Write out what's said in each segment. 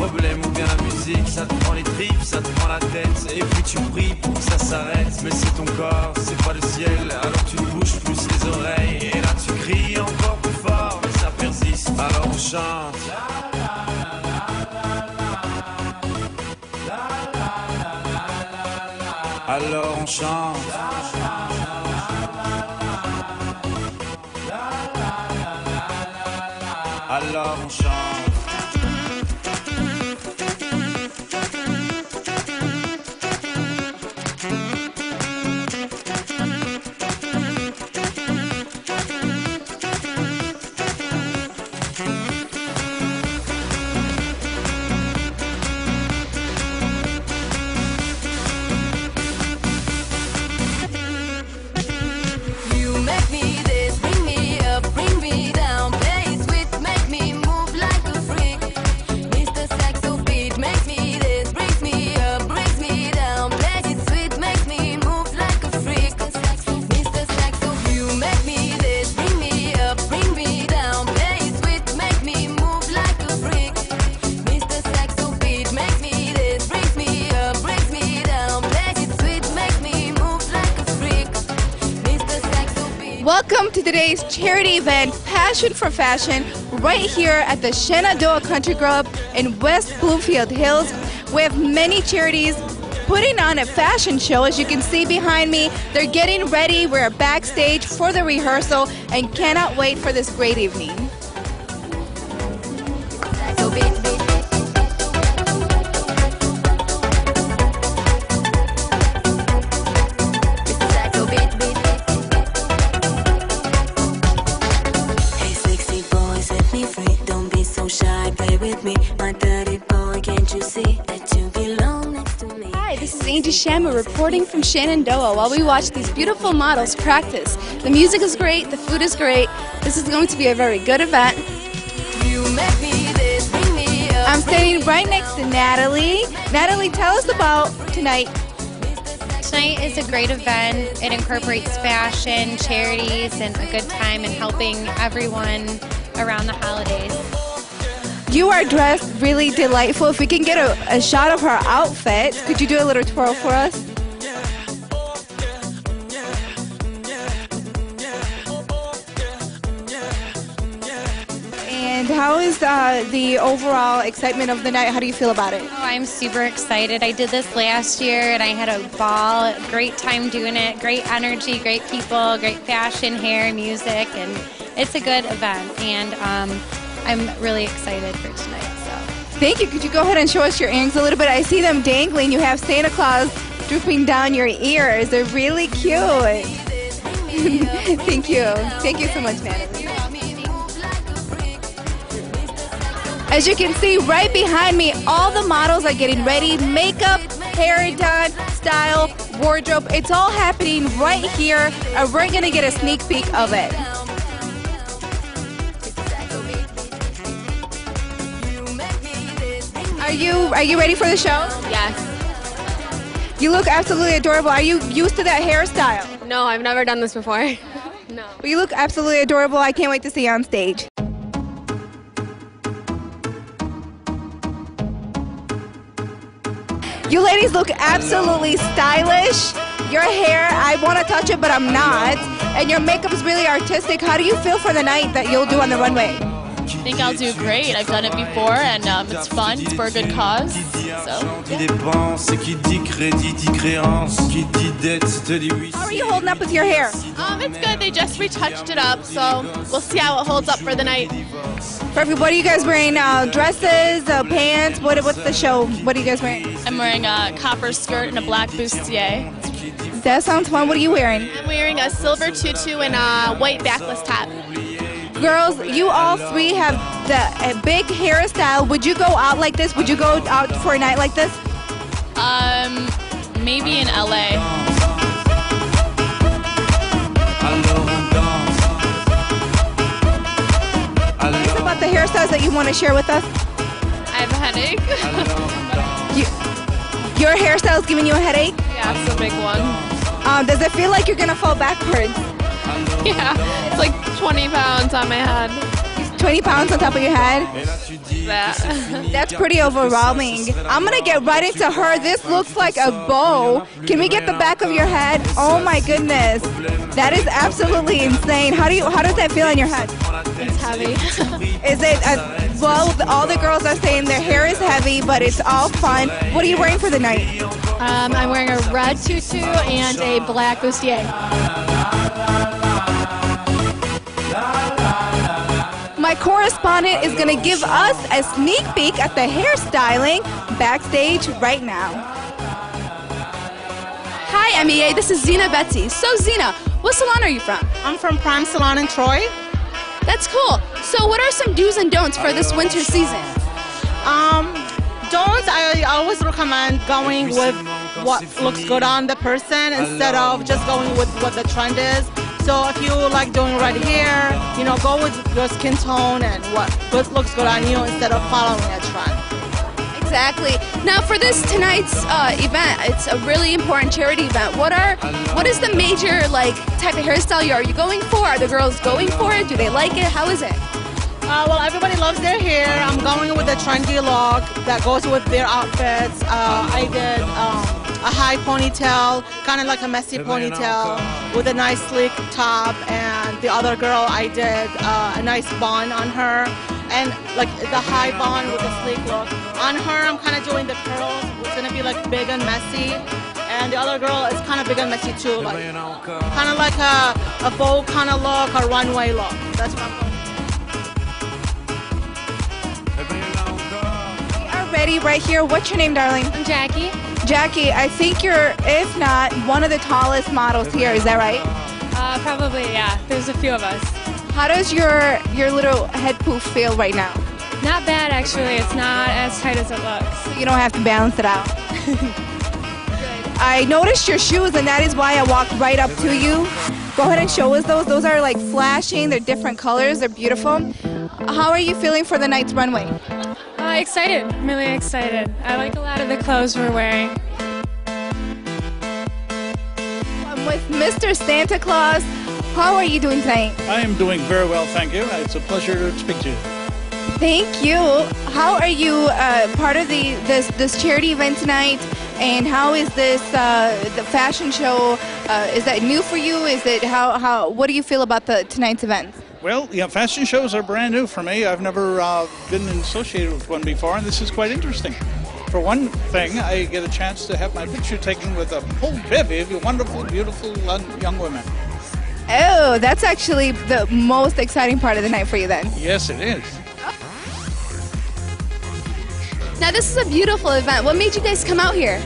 problème ou bien la musique, ça te prend les tripes, ça te prend la tête, et puis tu pries pour que ça s'arrête. Mais c'est ton corps, c'est pas le ciel, alors tu bouges plus les oreilles, et là tu cries encore plus fort, mais ça persiste, alors on chante. Alors on chante. Today's charity event, Passion for Fashion, right here at the Shenandoah Country Club in West Bloomfield Hills. We have many charities putting on a fashion show. As you can see behind me, they're getting ready. We're backstage for the rehearsal and cannot wait for this great evening. This is Angie Shammer reporting from Shenandoah while we watch these beautiful models practice. The music is great, the food is great. This is going to be a very good event. You make me this, bring me up. I'm standing right next to Natalie. Natalie, tell us about tonight. Tonight is a great event. It incorporates fashion, charities, and a good time and helping everyone around the holidays. You are dressed really delightful. If we can get a, a shot of her outfit, could you do a little twirl for us? And how is uh, the overall excitement of the night? How do you feel about it? Oh, I'm super excited. I did this last year and I had a ball. Great time doing it. Great energy, great people, great fashion, hair, music, and it's a good event. And um, I'm really excited for tonight. So. Thank you. Could you go ahead and show us your earrings a little bit? I see them dangling. You have Santa Claus drooping down your ears. They're really cute. Thank you. Thank you so much, Natalie. As you can see right behind me, all the models are getting ready. Makeup, hair done, style, wardrobe. It's all happening right here. And we're going to get a sneak peek of it. Are you are you ready for the show? Yes. You look absolutely adorable. Are you used to that hairstyle? No, I've never done this before. no. But you look absolutely adorable. I can't wait to see you on stage. You ladies look absolutely stylish. Your hair, I want to touch it, but I'm not. And your makeup is really artistic. How do you feel for the night that you'll do on the runway? I think I'll do great. I've done it before and um, it's fun. It's for a good cause. So, Qui dépense, et qui dit crédit dit créance, qui dit dette te dit oui. How are you holding up with your hair? um, it's good. They just retouched it up, so we'll see how it holds up for the night. Perfect. What are you guys wearing? Uh, dresses, uh, pants? What, what's the show? What are you guys wearing? I'm wearing a copper skirt and a black bustier. That sounds fun. What are you wearing? I'm wearing a silver tutu and a white backless top. Girls, you all three have the a big hairstyle. Would you go out like this? Would you go out for a night like this? Um, maybe in LA. Alors on danse. Tell us about the hairstyles that you want to share with us. I have a headache. You, your hairstyle is giving you a headache. yeah, it's a big one. Um, does it feel like you're gonna fall backwards? Yeah, it's like 20 pounds on my head. 20 pounds on top of your head? That's pretty overwhelming. I'm gonna get right into her. This looks like a bow. Can we get the back of your head? Oh my goodness, that is absolutely insane. How do you? How does that feel in your head? It's heavy. Is it? Uh, well, all the girls are saying their hair is heavy, but it's all fun. What are you wearing for the night? Um, I'm wearing a red tutu and a black bustier. My correspondent is going to give us a sneak peek at the hairstyling backstage right now. Hi, MEA. This is Zena Betsy. So, Zena, what salon are you from? I'm from Prime Salon in Troy. That's cool. So, what are some do's and don'ts for this winter season? Um, don't I always recommend going with what looks good on the person instead of just going with what the trend is. So if you like doing red hair, you know, go with your skin tone and what good looks good on you instead of following a trend. Exactly. Now, for this tonight's uh, event, it's a really important charity event. What are, what is the major like type of hairstyle you are you going for? Are the girls going for it? Do they like it? How is it? Uh, well, everybody loves their hair. I'm going with a trendy look that goes with their outfits. Uh, I did um, a high ponytail, kind of like a messy ponytail, with a nice sleek top. And the other girl, I did uh, a nice bun on her, and like the high bun with a sleek look. On her, I'm kind of doing the curls. It's gonna be like big and messy. And the other girl is kind of big and messy too, like kind of like a, a bow kind of look, a runway look. That's what I'm going. We are ready right here. What's your name, darling? I'm Jackie. Jackie, I think you're, if not, one of the tallest models here. Is that right? Uh, probably, yeah. There's a few of us. How does your your little head poof feel right now? Not bad, actually. It's not as tight as it looks. You don't have to balance it out. I noticed your shoes, and that is why I walked right up to you. Go ahead and show us those. Those are like flashing. They're different colors. They're beautiful. How are you feeling for the night's runway? Uh, excited. I'm Really excited. I like a lot of the clothes we're wearing. I'm with Mr. Santa Claus. How are you doing tonight? I am doing very well, thank you. It's a pleasure to speak to you. Thank you. How are you uh, part of the this this charity event tonight? And how is this uh, the fashion show? Uh, is that new for you? Is it how how? What do you feel about the tonight's event? Well, yeah, fashion shows are brand new for me. I've never uh, been associated with one before, and this is quite interesting. For one thing, I get a chance to have my picture taken with a whole bevy of wonderful, beautiful young women. Oh, that's actually the most exciting part of the night for you then. Yes, it is. Now, this is a beautiful event. What made you guys come out here?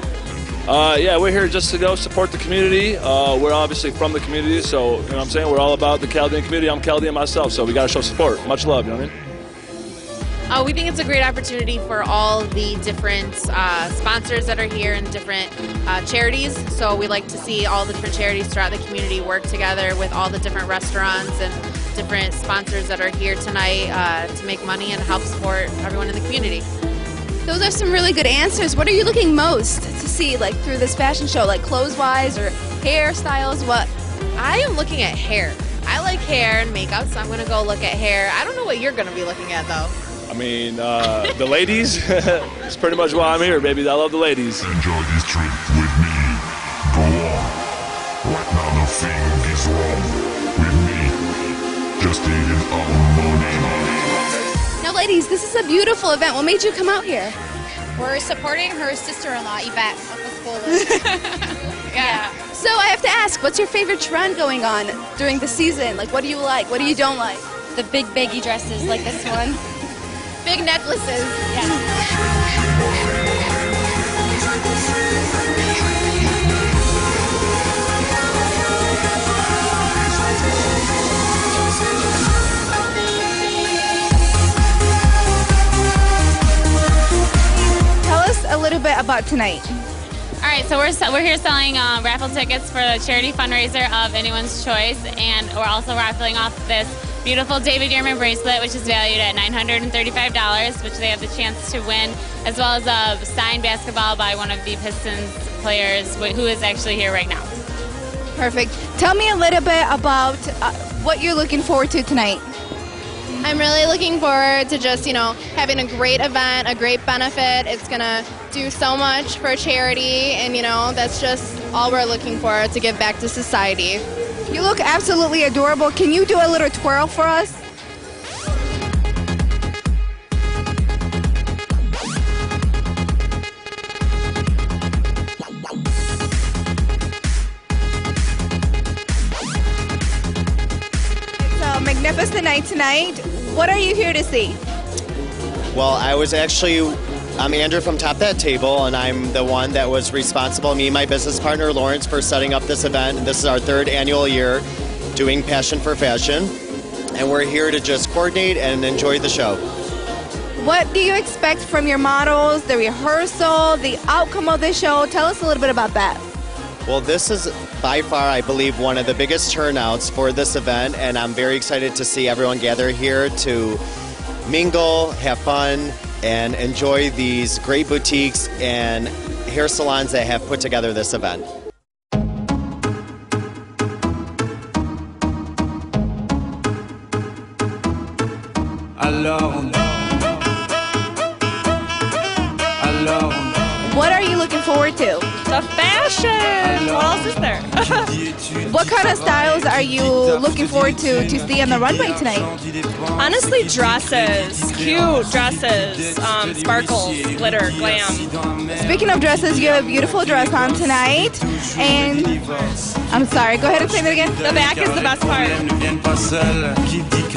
Uh, yeah, we're here just to go support the community. Uh, we're obviously from the community, so you know what I'm saying? We're all about the Chaldean community. I'm Chaldean myself, so we got to show support. Much love, you know what I mean? Uh, we think it's a great opportunity for all the different uh, sponsors that are here and different uh, charities. So we like to see all the different charities throughout the community work together with all the different restaurants and different sponsors that are here tonight uh, to make money and help support everyone in the community. Those are some really good answers. What are you looking most to see, like through this fashion show, like clothes-wise or hairstyles? What? I am looking at hair. I like hair and makeup, so I'm going to go look at hair. I don't know what you're going to be looking at though. I mean, uh, the ladies, it's pretty much why I'm here, baby. I love the ladies. Enjoy this trip with me. Go on. Right now nothing is wrong with me. Just eating all Ladies, this is a beautiful event. What made you come out here? We're supporting her sister-in-law, Yvette, of the school. yeah. So I have to ask, what's your favorite trend going on during the season? Like, what do you like? What do you don't like? The big baggy dresses like this one. Big necklaces. Tell bit about tonight. All right, so we're, we're here selling um, raffle tickets for the charity fundraiser of anyone's choice, and we're also raffling off this beautiful David Yurman bracelet, which is valued at $935, which they have the chance to win, as well as a signed basketball by one of the Pistons players who is actually here right now. Perfect. Tell me a little bit about uh, what you're looking forward to tonight. I'm really looking forward to just, you know, having a great event, a great benefit. It's going to do so much for charity, and, you know, that's just all we're looking for to give back to society. You look absolutely adorable. Can you do a little twirl for us? Magnificent night tonight. What are you here to see? Well, I was actually, I'm Andrew from Top That Table, and I'm the one that was responsible, me and my business partner Lawrence, for setting up this event. This is our third annual year doing Passion for Fashion, and we're here to just coordinate and enjoy the show. What do you expect from your models, the rehearsal, the outcome of the show? Tell us a little bit about that. Well, this is by far, I believe, one of the biggest turnouts for this event, and I'm very excited to see everyone gather here to mingle, have fun, and enjoy these great boutiques and hair salons that have put together this event. Alors, alors, What are you looking forward to? Fashion. What else is there? What kind of styles are you looking forward to to see on the runway tonight? Honestly, dresses, cute dresses, um, sparkles, glitter, glam. Speaking of dresses, you have a beautiful dress on tonight, and I'm sorry. Go ahead and say that again. The back is the best part.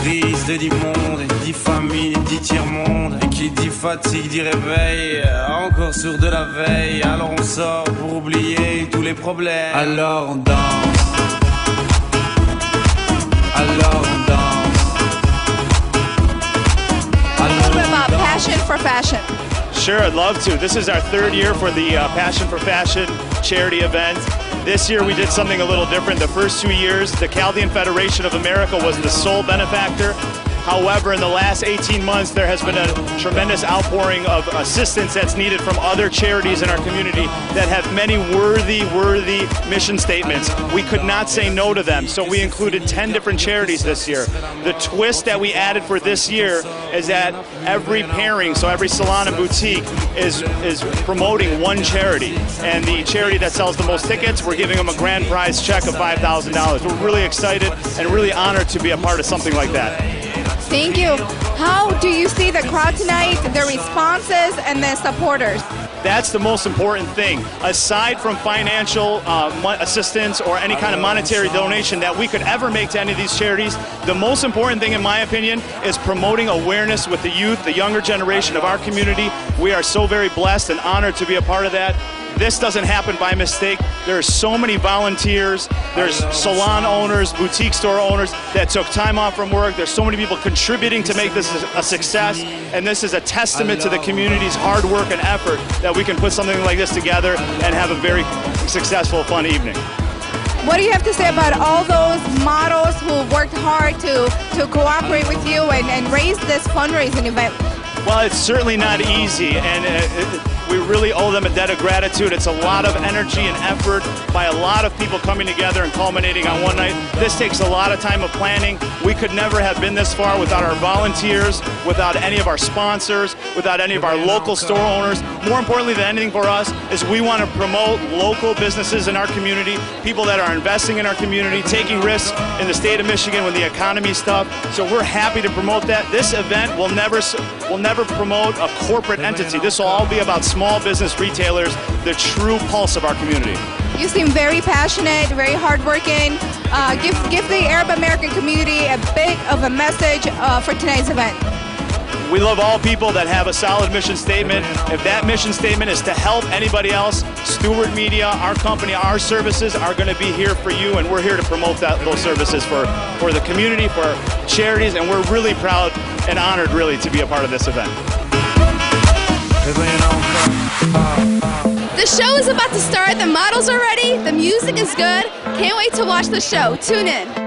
Ne viennent pas seuls. Qui dit crise, te dit monde, et dit famille, dit tiers-monde. Et qui dit fatigue, dit réveil, encore sur de la veille. Alors on sort pour oublier tous les problèmes. Alors on danse. Alors on danse. A little bit about passion for fashion? Sure, I'd love to. This is our third year for the uh, Passion for Fashion charity event. This year we did something a little different. The first two years, the Chaldean Federation of America was the sole benefactor. However, in the last 18 months, there has been a tremendous outpouring of assistance that's needed from other charities in our community that have many worthy, worthy mission statements. We could not say no to them, so we included 10 different charities this year. The twist that we added for this year is that every pairing, so every salon and boutique, is, is promoting one charity. And the charity that sells the most tickets, we're giving them a grand prize check of $5,000. We're really excited and really honored to be a part of something like that. Thank you. How do you see the crowd tonight, the responses, and the supporters? That's the most important thing. Aside from financial uh, assistance or any kind of monetary donation that we could ever make to any of these charities, the most important thing, in my opinion, is promoting awareness with the youth, the younger generation of our community. We are so very blessed and honored to be a part of that. This doesn't happen by mistake. There are so many volunteers. There's salon owners, boutique store owners that took time off from work. There's so many people contributing to make this a success. And this is a testament to the community's hard work and effort that we can put something like this together and have a very successful, fun evening. What do you have to say about all those models who worked hard to, to cooperate with you and, and raise this fundraising event? Well, it's certainly not easy, and uh, it, we really owe them a debt of gratitude. It's a lot of energy and effort by a lot of people coming together and culminating on one night. This takes a lot of time of planning. We could never have been this far without our volunteers, without any of our sponsors, without any of our local store owners. More importantly than anything for us is we want to promote local businesses in our community, people that are investing in our community, taking risks in the state of Michigan when the economy's tough. So we're happy to promote that. This event will never will never promote a corporate entity. This will all be about small business retailers, the true pulse of our community. You seem very passionate, very hardworking. Uh, give, give the Arab American community a big of a message uh, for tonight's event. We love all people that have a solid mission statement. If that mission statement is to help anybody else, Stewart Media, our company, our services are going to be here for you, and we're here to promote that, those services for, for the community, for charities, and we're really proud and honored, really, to be a part of this event. The show is about to start. The models are ready. The music is good. Can't wait to watch the show. Tune in.